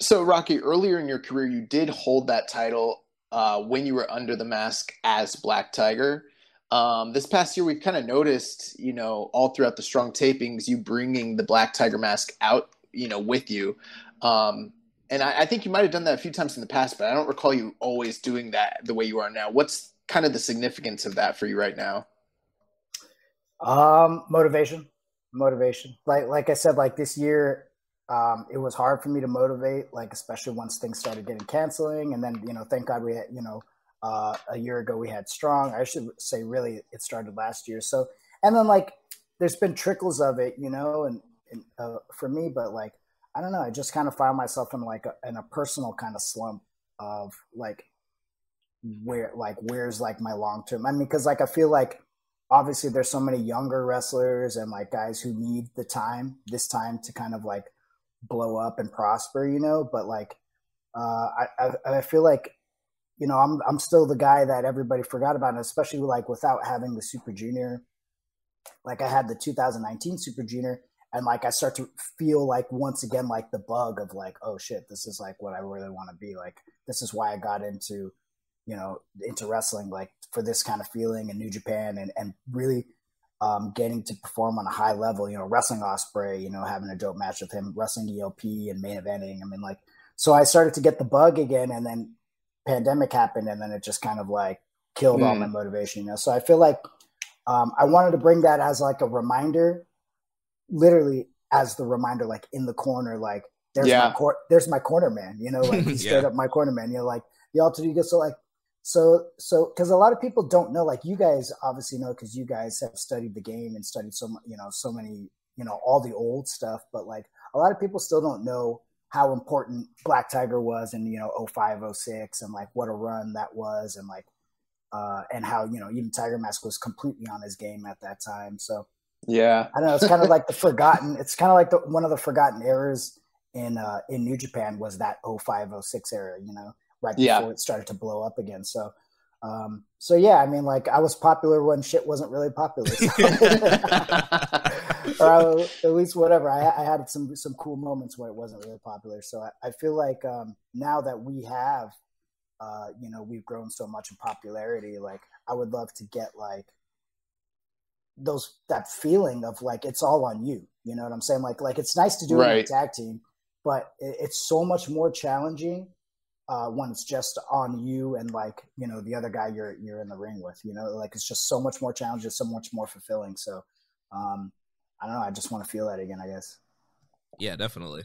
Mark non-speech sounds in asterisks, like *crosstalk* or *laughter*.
So, Rocky, earlier in your career, you did hold that title uh, when you were under the mask as Black Tiger. Um, this past year, we've kind of noticed, you know, all throughout the strong tapings, you bringing the Black Tiger mask out, you know, with you. Um, and I, I think you might have done that a few times in the past, but I don't recall you always doing that the way you are now. What's kind of the significance of that for you right now? Um, motivation, motivation. Like like I said, like this year, um, it was hard for me to motivate. Like especially once things started getting canceling, and then you know, thank God we had you know, uh, a year ago we had strong. I should say really it started last year. So and then like there's been trickles of it, you know, and, and uh, for me, but like I don't know, I just kind of found myself in like a, in a personal kind of slump of like where like where's like my long term. I mean, because like I feel like obviously there's so many younger wrestlers and like guys who need the time this time to kind of like blow up and prosper you know but like uh, I, I, I feel like you know I'm I'm still the guy that everybody forgot about, and especially like without having the Super Junior. Like I had the 2019 Super Junior, and like I start to feel like once again like the bug of like oh shit, this is like what I really want to be. Like this is why I got into you know into wrestling like for this kind of feeling in New Japan and and really um, getting to perform on a high level. You know, wrestling Ospreay, you know, having a dope match with him, wrestling ELP and main eventing. I mean, like, so I started to get the bug again, and then pandemic happened, and then it just kind of like killed mm. all my hmm. motivation. You know, so I feel like um, I wanted to bring that as like a reminder, literally as the reminder, like in the corner, like there's yeah. my cor- there's my corner man. You know, like *laughs* yeah. straight up my corner man. You know, like the alter ego. So like so, so because a lot of people don't know, like you guys obviously know, because you guys have studied the game and studied so you know so many you know all the old stuff, but like a lot of people still don't know how important Black Tiger was in you know 05, 06 and like what a run that was, and like uh, and how you know even Tiger Mask was completely on his game at that time. So yeah, I don't know. It's kind of like the forgotten. It's kind of like the, one of the forgotten eras in uh, in New Japan was that 05, 06 era. You know right before yeah. it started to blow up again. So, um, so yeah, I mean, like I was popular when shit wasn't really popular, so. *laughs* *laughs* or at least whatever. I, I, had some some cool moments where it wasn't really popular. So I, I feel like um, now that we have, uh, you know, we've grown so much in popularity. Like I would love to get like those that feeling of like it's all on you. You know what I'm saying? Like like it's nice to do right. it in a tag team, but it, it's so much more challenging uh, when it's just on you and like you know the other guy you're you're in the ring with. You know, like it's just so much more challenging, so much more fulfilling. So um, I don't know. I just want to feel that again. I guess. Yeah, definitely.